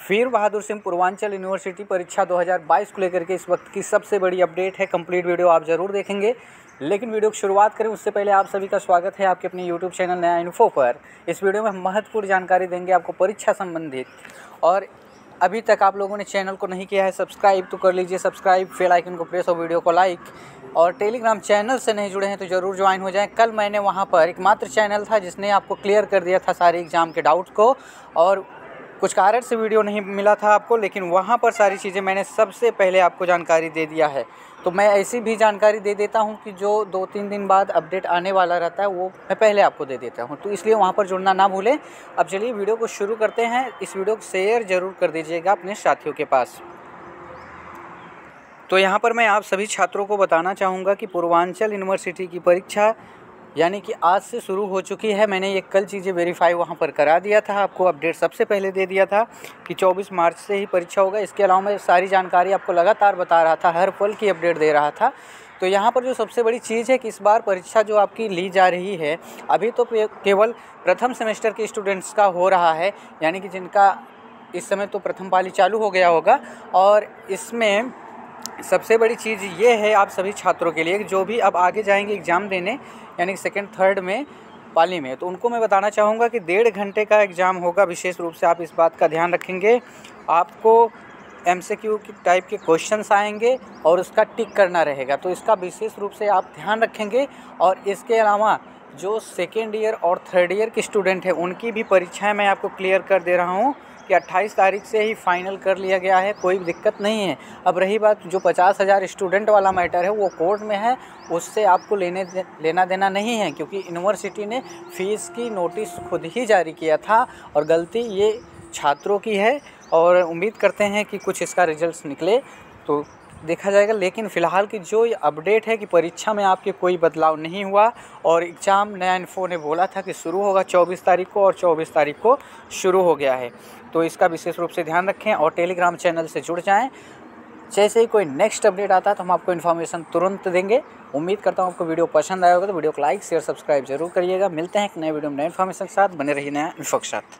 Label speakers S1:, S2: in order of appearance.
S1: वीर Bahadur Singh Purvanchal university परीक्षा 2022 को लेकर के इस वक्त की सबसे बड़ी अपडेट है। कंप्लीट वीडियो आप ज़रूर देखेंगे। लेकिन वीडियो की शुरुआत करें, उससे पहले आप सभी का स्वागत है आपके अपने यूट्यूब चैनल नया इन्फो पर। इस वीडियो में हम महत्वपूर्ण जानकारी देंगे आपको परीक्षा संबंधित। और अभी तक आप लोगों ने चैनल को नहीं किया है, सब्सक्राइब तो कर लीजिए, सब्सक्राइब फेल आइकन को प्रेस और वीडियो को लाइक। और टेलीग्राम चैनल से नहीं जुड़े हैं तो ज़रूर ज्वाइन हो जाएँ। कल मैंने वहाँ पर एकमात्र चैनल था जिसने आपको क्लियर कर दिया था सारे एग्ज़ाम के डाउट्स को। और कुछ कारण से वीडियो नहीं मिला था आपको, लेकिन वहाँ पर सारी चीज़ें मैंने सबसे पहले आपको जानकारी दे दिया है। तो मैं ऐसी भी जानकारी दे देता हूँ कि जो दो तीन दिन बाद अपडेट आने वाला रहता है, वो मैं पहले आपको दे देता हूँ। तो इसलिए वहाँ पर जुड़ना ना भूलें। अब चलिए वीडियो को शुरू करते हैं। इस वीडियो को शेयर ज़रूर कर दीजिएगा अपने साथियों के पास। तो यहाँ पर मैं आप सभी छात्रों को बताना चाहूँगा कि पूर्वांचल यूनिवर्सिटी की परीक्षा यानी कि आज से शुरू हो चुकी है। मैंने ये कल चीज़ें वेरीफाई वहाँ पर करा दिया था। आपको अपडेट सबसे पहले दे दिया था कि 24 मार्च से ही परीक्षा होगा। इसके अलावा मैं सारी जानकारी आपको लगातार बता रहा था, हर पल की अपडेट दे रहा था। तो यहाँ पर जो सबसे बड़ी चीज़ है कि इस बार परीक्षा जो आपकी ली जा रही है, अभी तो केवल प्रथम सेमेस्टर के स्टूडेंट्स का हो रहा है। यानी कि जिनका इस समय तो प्रथम पाली चालू हो गया होगा। और इसमें सबसे बड़ी चीज़ ये है आप सभी छात्रों के लिए जो भी अब आगे जाएँगे एग्ज़ाम देने, यानी कि सेकेंड थर्ड में, पाली में तो उनको मैं बताना चाहूँगा कि डेढ़ घंटे का एग्ज़ाम होगा, विशेष रूप से आप इस बात का ध्यान रखेंगे। आपको एम सी क्यू की टाइप के क्वेश्चंस आएँगे और उसका टिक करना रहेगा तो इसका विशेष रूप से आप ध्यान रखेंगे। और इसके अलावा जो सेकेंड ईयर और थर्ड ईयर के स्टूडेंट हैं उनकी भी परीक्षाएँ मैं आपको क्लियर कर दे रहा हूँ कि 28 तारीख से ही फाइनल कर लिया गया है कोई दिक्कत नहीं है। अब रही बात जो पचास हज़ार स्टूडेंट वाला मैटर है वो कोर्ट में है उससे आपको लेने दे, लेना देना नहीं है क्योंकि यूनिवर्सिटी ने फ़ीस की नोटिस खुद ही जारी किया था और गलती ये छात्रों की है और उम्मीद करते हैं कि कुछ इसका रिज़ल्ट निकले तो देखा जाएगा, लेकिन फ़िलहाल की जो ये अपडेट है कि परीक्षा में आपके कोई बदलाव नहीं हुआ और एग्ज़ाम नया इन्फो ने बोला था कि शुरू होगा 24 तारीख को और 24 तारीख को शुरू हो गया है। तो इसका विशेष रूप से ध्यान रखें और टेलीग्राम चैनल से जुड़ जाएँ। जैसे ही कोई नेक्स्ट अपडेट आता है तो हम आपको इन्फॉर्मेशन तुरंत देंगे। उम्मीद करता हूँ आपको वीडियो पसंद आया होगा तो वीडियो को लाइक, शेयर, सब्सक्राइब ज़रूर करिएगा। मिलते हैं एक नए वीडियो में नए इन्फॉर्मेशन के साथ। बने रहिए नया इन्फो के साथ।